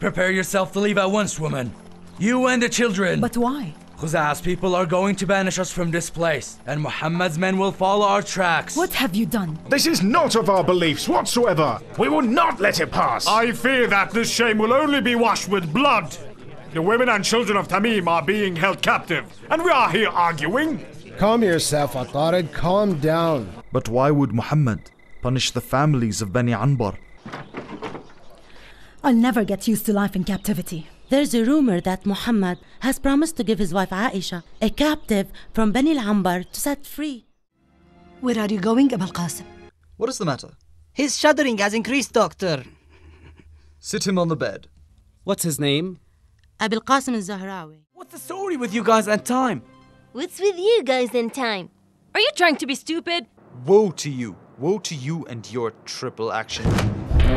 Prepare yourself to leave at once, woman. You and the children. But why? Khuza''s people are going to banish us from this place, and Muhammad's men will follow our tracks. What have you done? This is not of our beliefs whatsoever. We will not let it pass. I fear that this shame will only be washed with blood. The women and children of Tamim are being held captive, and we are here arguing. Calm yourself, Atarid. Calm down. But why would Muhammad punish the families of Bani Anbar? I'll never get used to life in captivity. There's a rumor that Muhammad has promised to give his wife Aisha, a captive from Bani al-Ambar, to set free. Where are you going, Abul Qasim? What is the matter? His shuddering has increased, Doctor. Sit him on the bed. What's his name? Abul Qasim al-Zahrawi. What's the story with you guys and time? What's with you guys and time? Are you trying to be stupid? Woe to you. Woe to you and your triple action.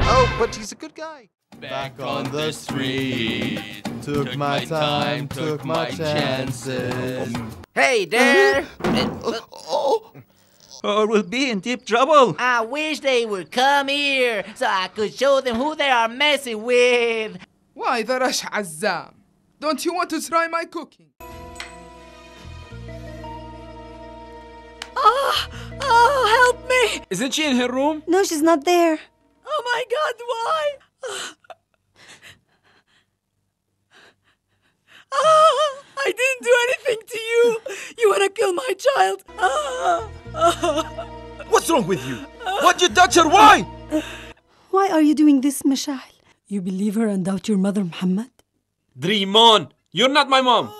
Oh, but he's a good guy. Back on the street. Took my time, took my chances. Hey there! Oh, we'll be in deep trouble. I wish they would come here so I could show them who they are messing with. Why the rush, Azzam? Don't you want to try my cooking? Ah! Oh, help me! Isn't she in her room? No, she's not there. Oh my god, why? Ah, I didn't do anything to you. You want to kill my child. What's wrong with you? Why'd you touch her? Why? Why are you doing this, Mashal? You believe her and doubt your mother, Muhammad? Dream on. You're not my mom.